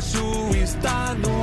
relógio está no